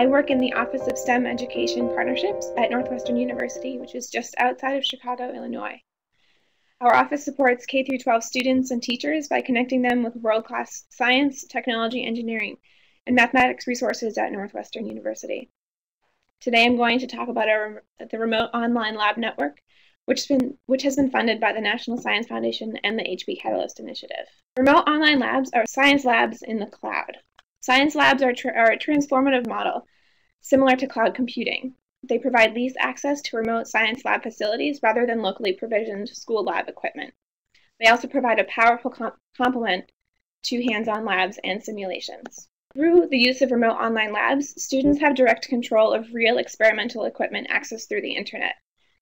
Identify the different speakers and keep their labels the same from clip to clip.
Speaker 1: I work in the Office of STEM Education Partnerships at Northwestern University, which is just outside of Chicago, Illinois. Our office supports K 12 students and teachers by connecting them with world class science, technology, engineering, and mathematics resources at Northwestern University. Today I'm going to talk about our, the Remote Online Lab Network, which, been, which has been funded by the National Science Foundation and the HP Catalyst Initiative. Remote online labs are science labs in the cloud. Science labs are, are a transformative model similar to cloud computing. They provide leased access to remote science lab facilities rather than locally provisioned school lab equipment. They also provide a powerful comp complement to hands-on labs and simulations. Through the use of remote online labs, students have direct control of real experimental equipment accessed through the internet.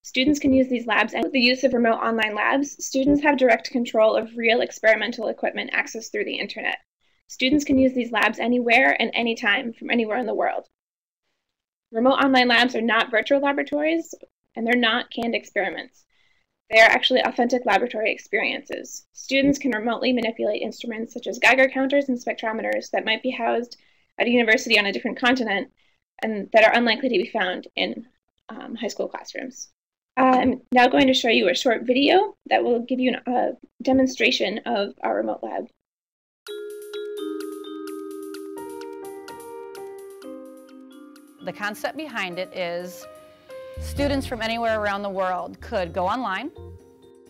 Speaker 1: Students can use these labs and the use of remote online labs, students have direct control of real experimental equipment accessed through the internet. Students can use these labs anywhere and anytime from anywhere in the world. Remote online labs are not virtual laboratories, and they're not canned experiments. They are actually authentic laboratory experiences. Students can remotely manipulate instruments such as Geiger counters and spectrometers that might be housed at a university on a different continent and that are unlikely to be found in um, high school classrooms. I'm now going to show you a short video that will give you a demonstration of our remote lab.
Speaker 2: The concept behind it is students from anywhere around the world could go online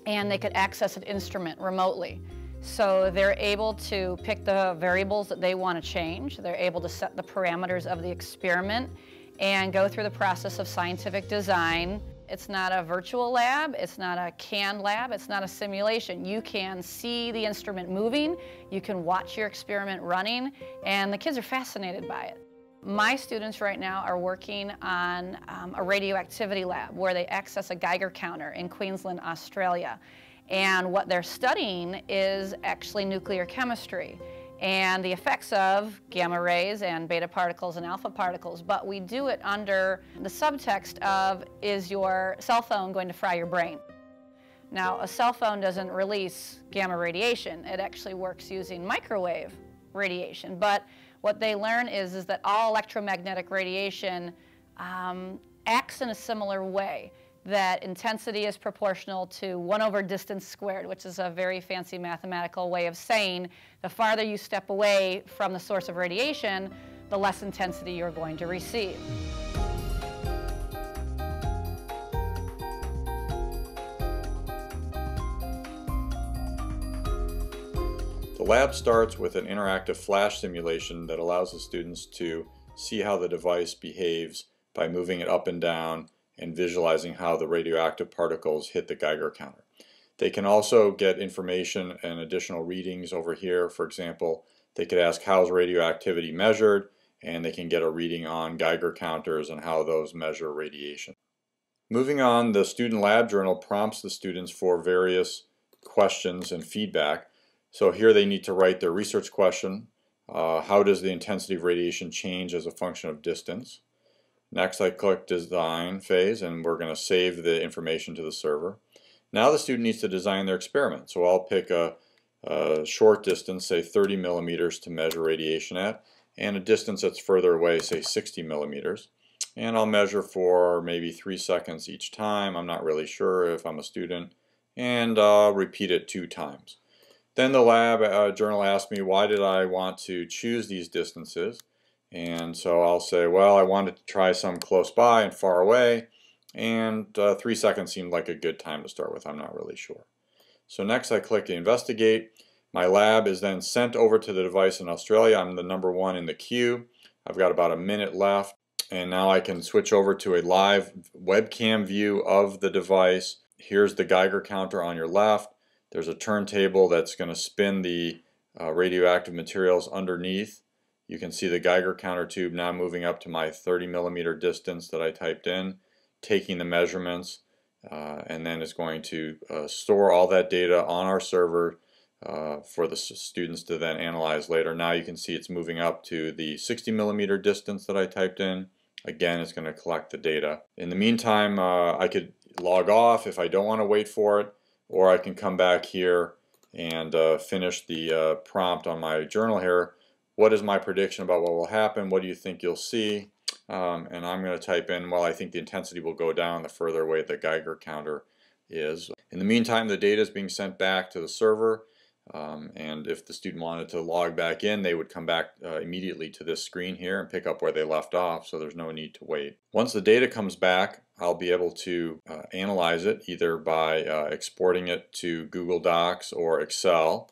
Speaker 2: and they could access an instrument remotely. So they're able to pick the variables that they want to change. They're able to set the parameters of the experiment and go through the process of scientific design. It's not a virtual lab, it's not a canned lab, it's not a simulation. You can see the instrument moving, you can watch your experiment running, and the kids are fascinated by it. My students right now are working on um, a radioactivity lab where they access a Geiger counter in Queensland, Australia. And what they're studying is actually nuclear chemistry and the effects of gamma rays and beta particles and alpha particles, but we do it under the subtext of, is your cell phone going to fry your brain? Now, a cell phone doesn't release gamma radiation. It actually works using microwave radiation, but what they learn is, is that all electromagnetic radiation um, acts in a similar way, that intensity is proportional to 1 over distance squared, which is a very fancy mathematical way of saying the farther you step away from the source of radiation, the less intensity you're going to receive.
Speaker 3: Lab starts with an interactive flash simulation that allows the students to see how the device behaves by moving it up and down and visualizing how the radioactive particles hit the Geiger counter. They can also get information and additional readings over here. For example, they could ask how's radioactivity measured and they can get a reading on Geiger counters and how those measure radiation. Moving on, the student lab journal prompts the students for various questions and feedback so here they need to write their research question. Uh, how does the intensity of radiation change as a function of distance? Next I click design phase and we're going to save the information to the server. Now the student needs to design their experiment. So I'll pick a, a short distance, say 30 millimeters to measure radiation at, and a distance that's further away, say 60 millimeters. And I'll measure for maybe three seconds each time. I'm not really sure if I'm a student. And I'll repeat it two times. Then the lab uh, journal asked me why did I want to choose these distances? And so I'll say well I wanted to try some close by and far away and uh, three seconds seemed like a good time to start with. I'm not really sure. So next I click investigate. My lab is then sent over to the device in Australia. I'm the number one in the queue. I've got about a minute left and now I can switch over to a live webcam view of the device. Here's the Geiger counter on your left there's a turntable that's going to spin the uh, radioactive materials underneath. You can see the Geiger counter tube now moving up to my 30 millimeter distance that I typed in, taking the measurements, uh, and then it's going to uh, store all that data on our server uh, for the students to then analyze later. Now you can see it's moving up to the 60 millimeter distance that I typed in. Again, it's going to collect the data. In the meantime, uh, I could log off if I don't want to wait for it or I can come back here and uh, finish the uh, prompt on my journal here. What is my prediction about what will happen? What do you think you'll see? Um, and I'm going to type in, well, I think the intensity will go down the further away the Geiger counter is. In the meantime, the data is being sent back to the server. Um, and if the student wanted to log back in, they would come back uh, immediately to this screen here and pick up where they left off, so there's no need to wait. Once the data comes back, I'll be able to uh, analyze it either by uh, exporting it to Google Docs or Excel.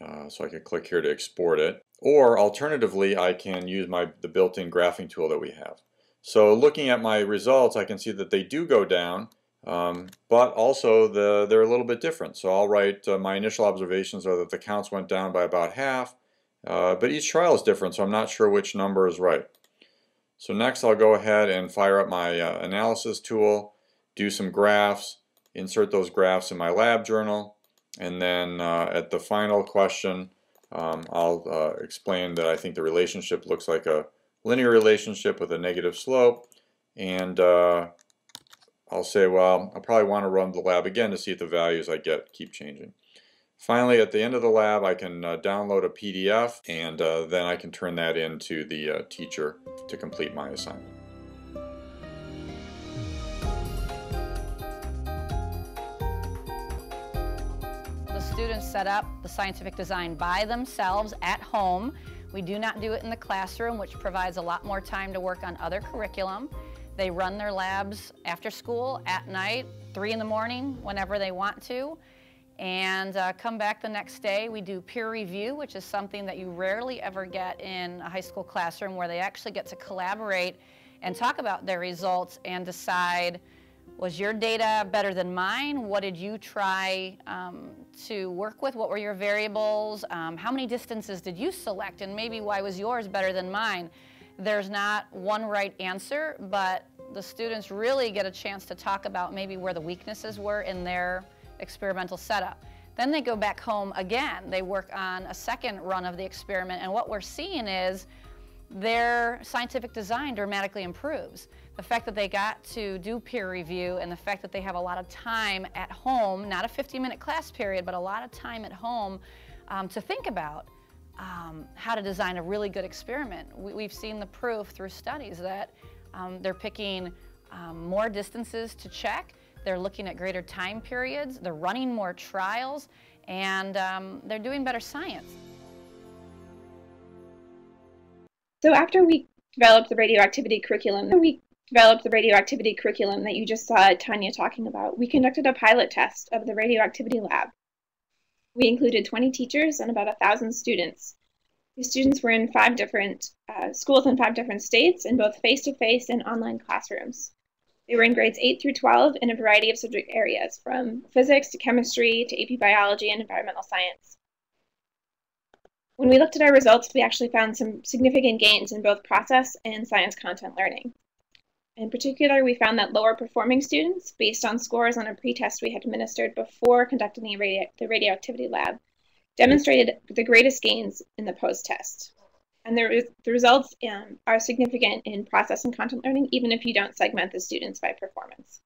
Speaker 3: Uh, so I can click here to export it. Or alternatively, I can use my the built-in graphing tool that we have. So looking at my results, I can see that they do go down um, but also the, they're a little bit different. So I'll write uh, my initial observations are that the counts went down by about half, uh, but each trial is different, so I'm not sure which number is right. So next I'll go ahead and fire up my uh, analysis tool, do some graphs, insert those graphs in my lab journal, and then uh, at the final question um, I'll uh, explain that I think the relationship looks like a linear relationship with a negative slope, and uh, I'll say, well, I probably want to run the lab again to see if the values I get keep changing. Finally, at the end of the lab, I can uh, download a PDF and uh, then I can turn that into the uh, teacher to complete my assignment.
Speaker 2: The students set up the scientific design by themselves at home. We do not do it in the classroom, which provides a lot more time to work on other curriculum. They run their labs after school, at night, 3 in the morning, whenever they want to, and uh, come back the next day. We do peer review, which is something that you rarely ever get in a high school classroom where they actually get to collaborate and talk about their results and decide was your data better than mine? What did you try um, to work with? What were your variables? Um, how many distances did you select? And maybe why was yours better than mine? There's not one right answer, but the students really get a chance to talk about maybe where the weaknesses were in their experimental setup. Then they go back home again. They work on a second run of the experiment, and what we're seeing is their scientific design dramatically improves. The fact that they got to do peer review and the fact that they have a lot of time at home, not a 50 minute class period, but a lot of time at home um, to think about um, how to design a really good experiment. We, have seen the proof through studies that um, they're picking um, more distances to check, they're looking at greater time periods, they're running more trials, and um, they're doing better science.
Speaker 1: So after we developed the radioactivity curriculum, we developed the radioactivity curriculum that you just saw Tanya talking about, we conducted a pilot test of the radioactivity lab. We included 20 teachers and about 1,000 students. The students were in five different uh, schools in five different states in both face to face and online classrooms. They were in grades 8 through 12 in a variety of subject areas, from physics to chemistry to AP biology and environmental science. When we looked at our results, we actually found some significant gains in both process and science content learning. In particular, we found that lower performing students, based on scores on a pretest we had administered before conducting the, radio the radioactivity lab, demonstrated the greatest gains in the post-test. And the, the results um, are significant in process and content learning, even if you don't segment the students by performance.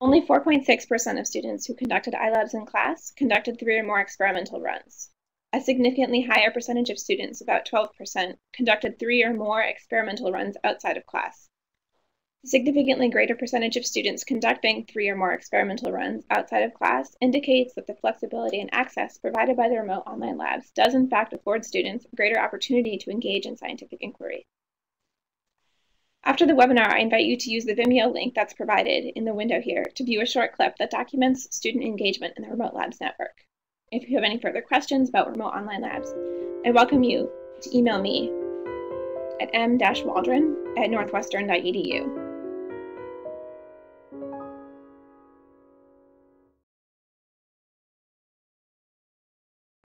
Speaker 1: Only 4.6% of students who conducted iLabs in class conducted three or more experimental runs. A significantly higher percentage of students, about 12%, conducted three or more experimental runs outside of class. A significantly greater percentage of students conducting three or more experimental runs outside of class indicates that the flexibility and access provided by the remote online labs does in fact afford students greater opportunity to engage in scientific inquiry. After the webinar, I invite you to use the Vimeo link that's provided in the window here to view a short clip that documents student engagement in the Remote Labs network. If you have any further questions about remote online labs, I welcome you to email me at m-waldron at northwestern.edu.